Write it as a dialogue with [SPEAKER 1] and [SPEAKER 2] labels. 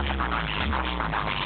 [SPEAKER 1] 何